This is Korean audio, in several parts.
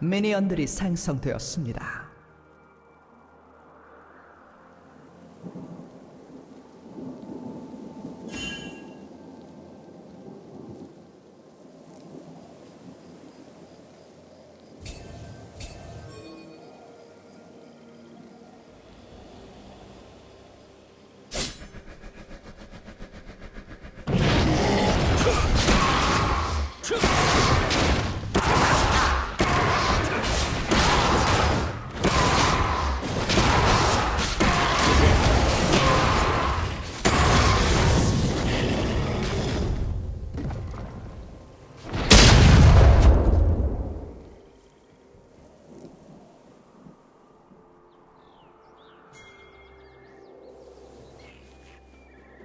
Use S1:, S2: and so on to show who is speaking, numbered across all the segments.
S1: 미니언들이 생성되었습니다.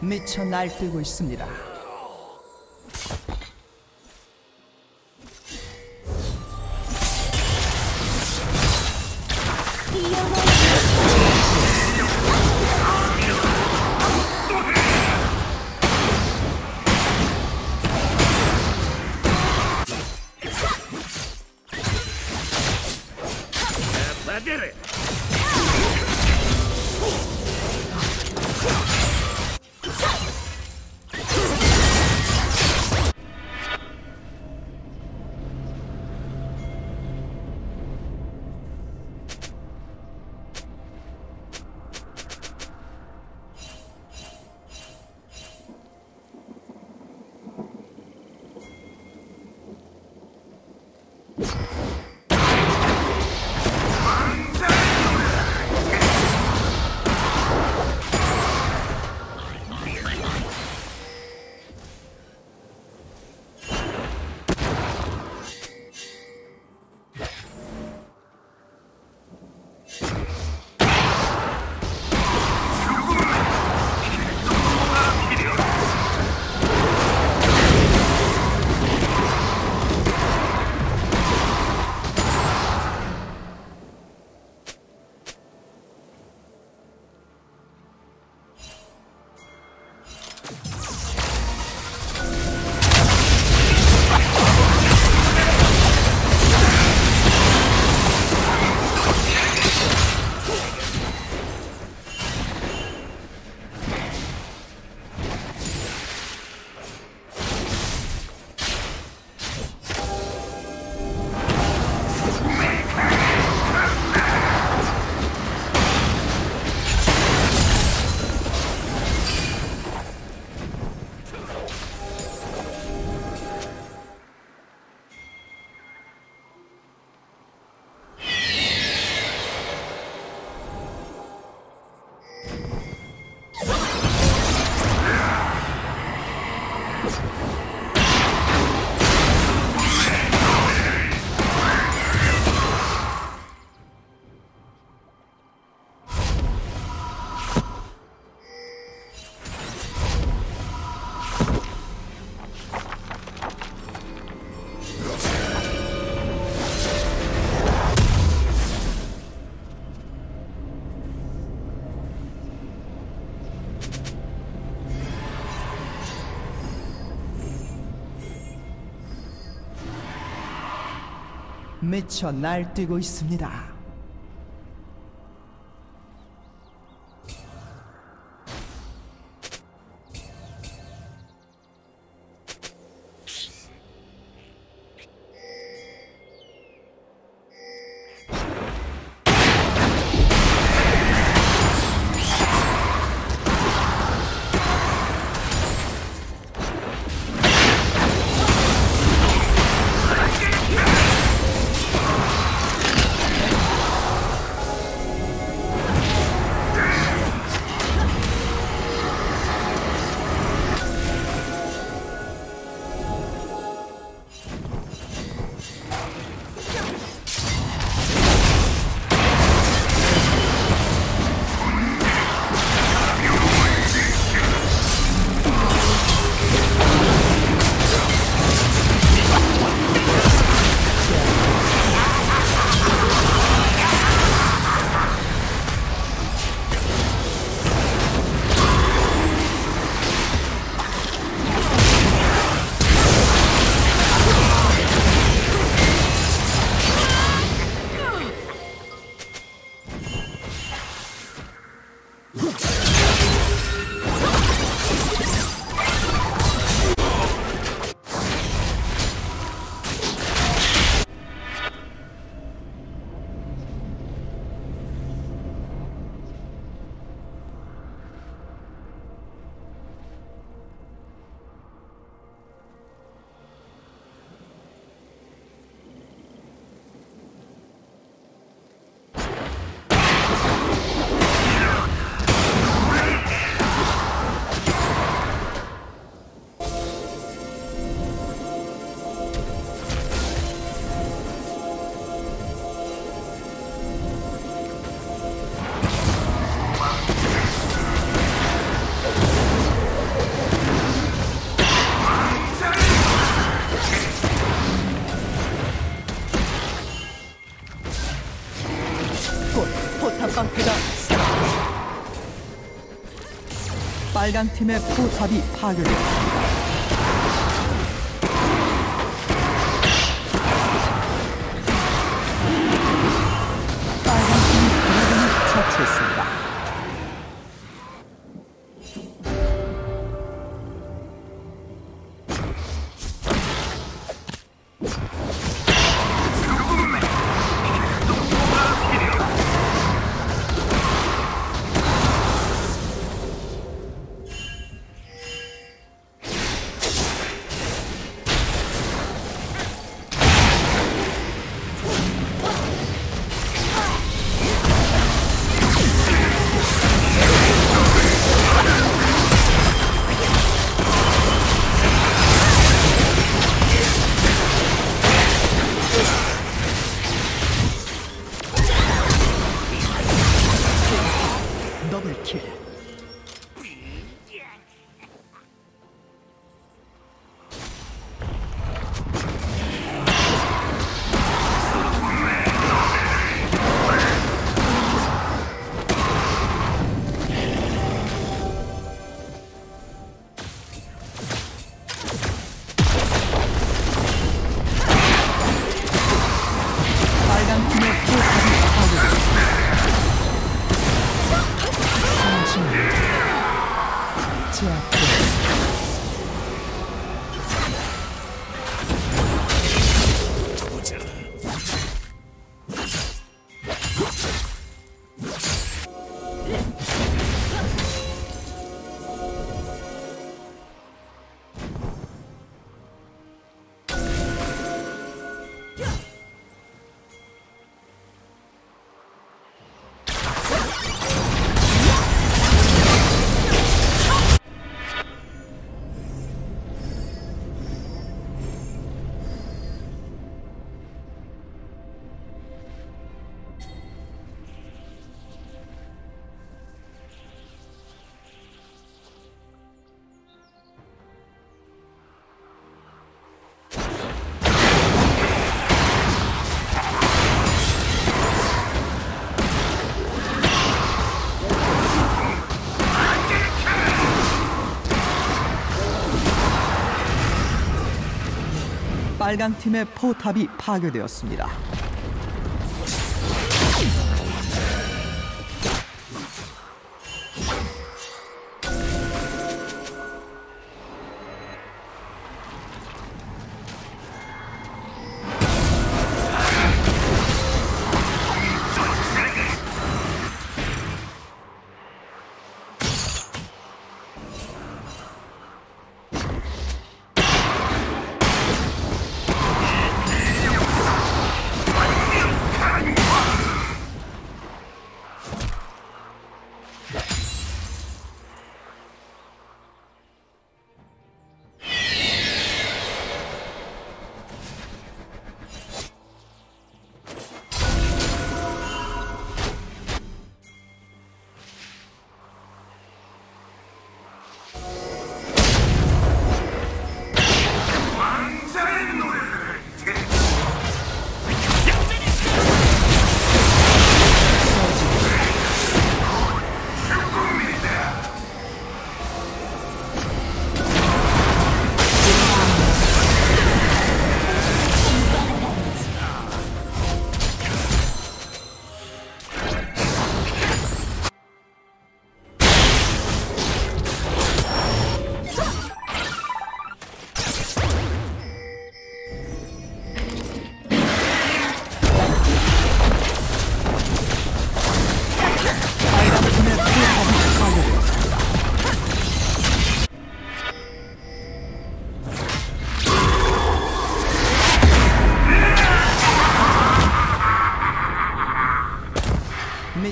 S1: 미쳐 날뛰고 있습니다. 미쳐 날뛰고 있습니다. 빨강 팀의 포탑이 파괴되었습니다. 빨강 팀의 포탑이 파괴되었습니다.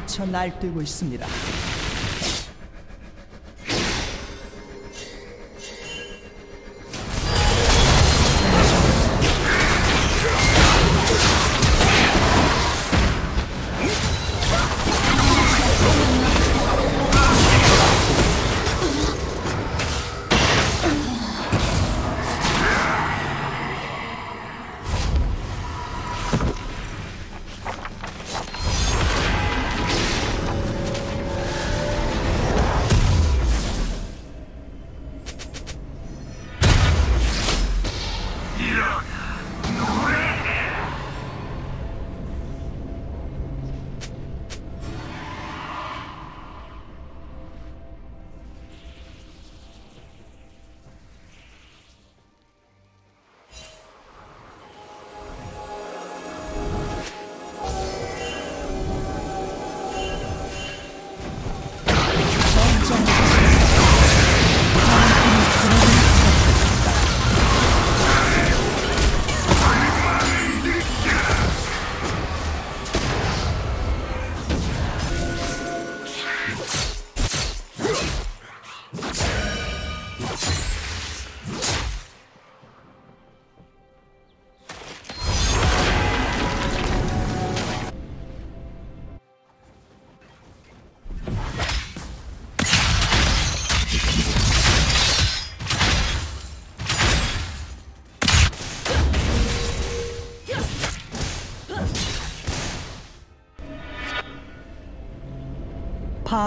S1: 미쳐 날뛰고 있습니다.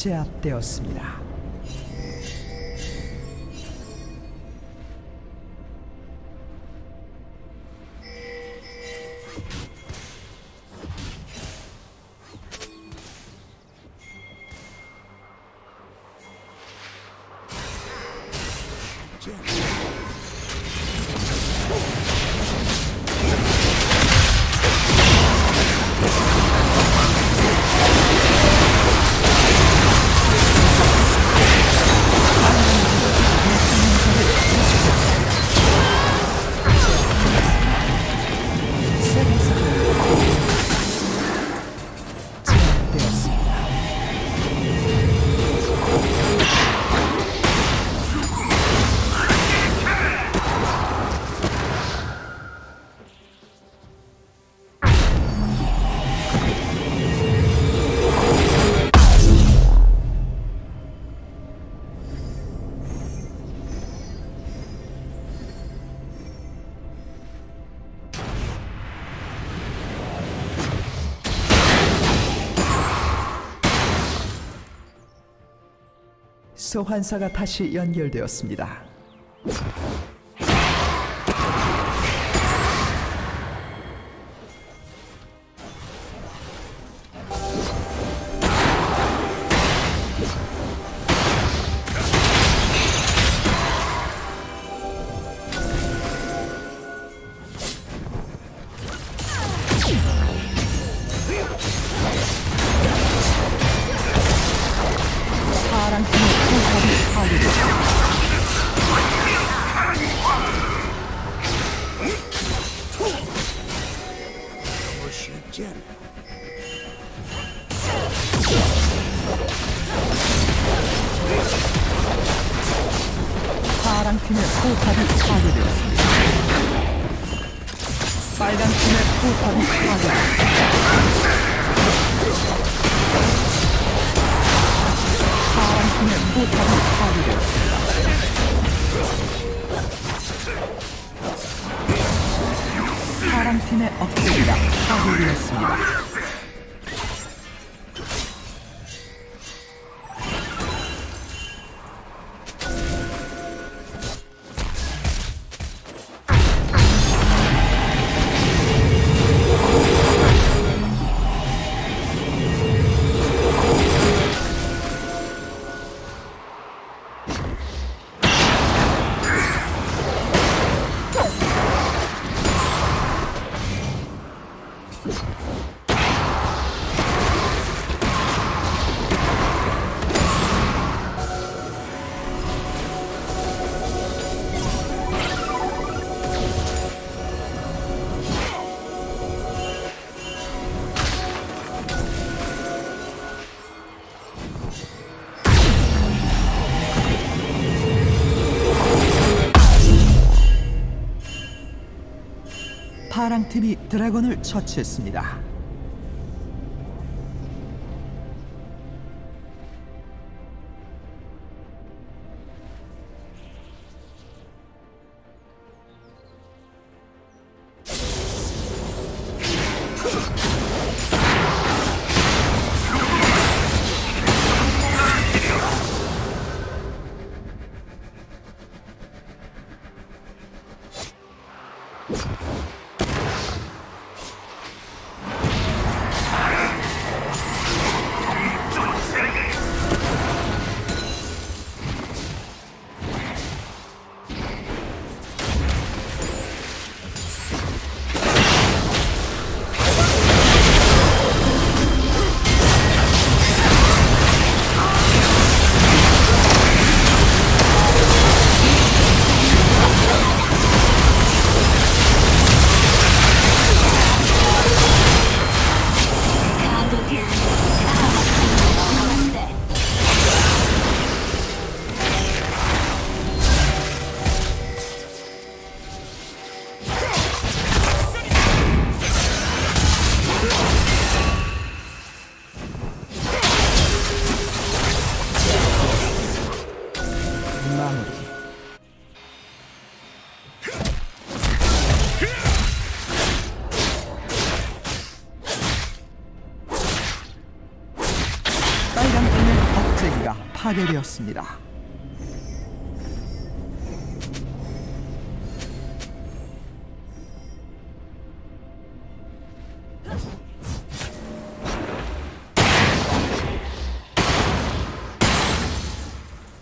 S1: 제압되었습니다. 소 환사가 다시 연결되었습니다. 파괴되었습니다. 빨간 팀의 포탑이 파괴되었습니다. 파란 팀의 포탑이 파괴되었습니다. 파란 팀의 억제기가 파괴되었습니다. 팀이 드래곤을 처치했습니다.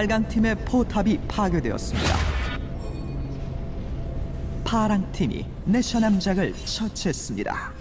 S1: 빨간 팀의 포탑이 파괴되었습니다. 파랑 팀이 내셔남작을 처치했습니다.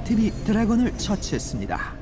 S1: 팀이 드래곤을 처치했습니다.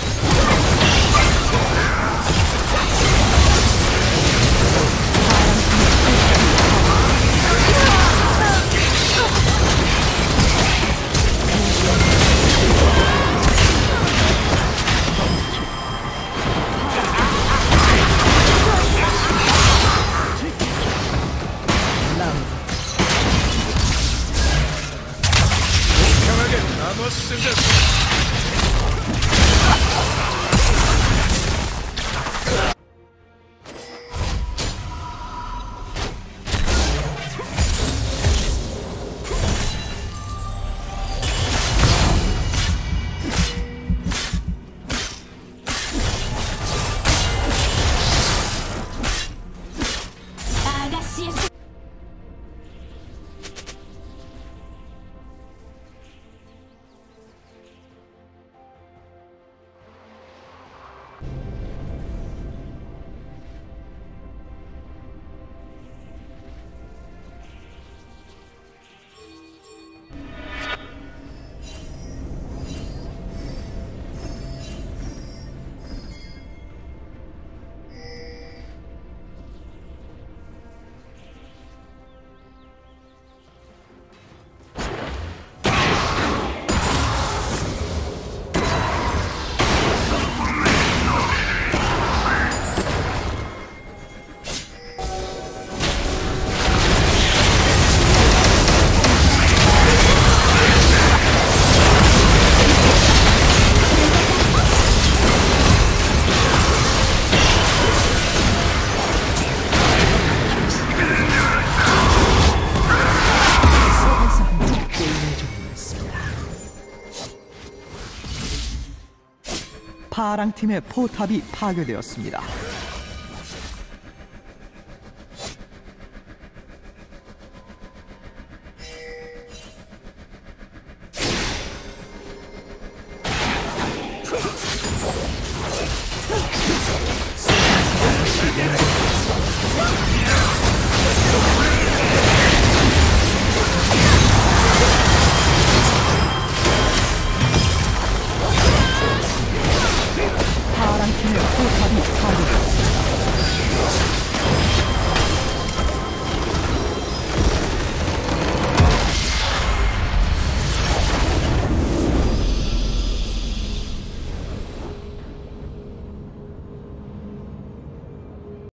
S1: 사랑팀의 포탑이 파괴되었습니다.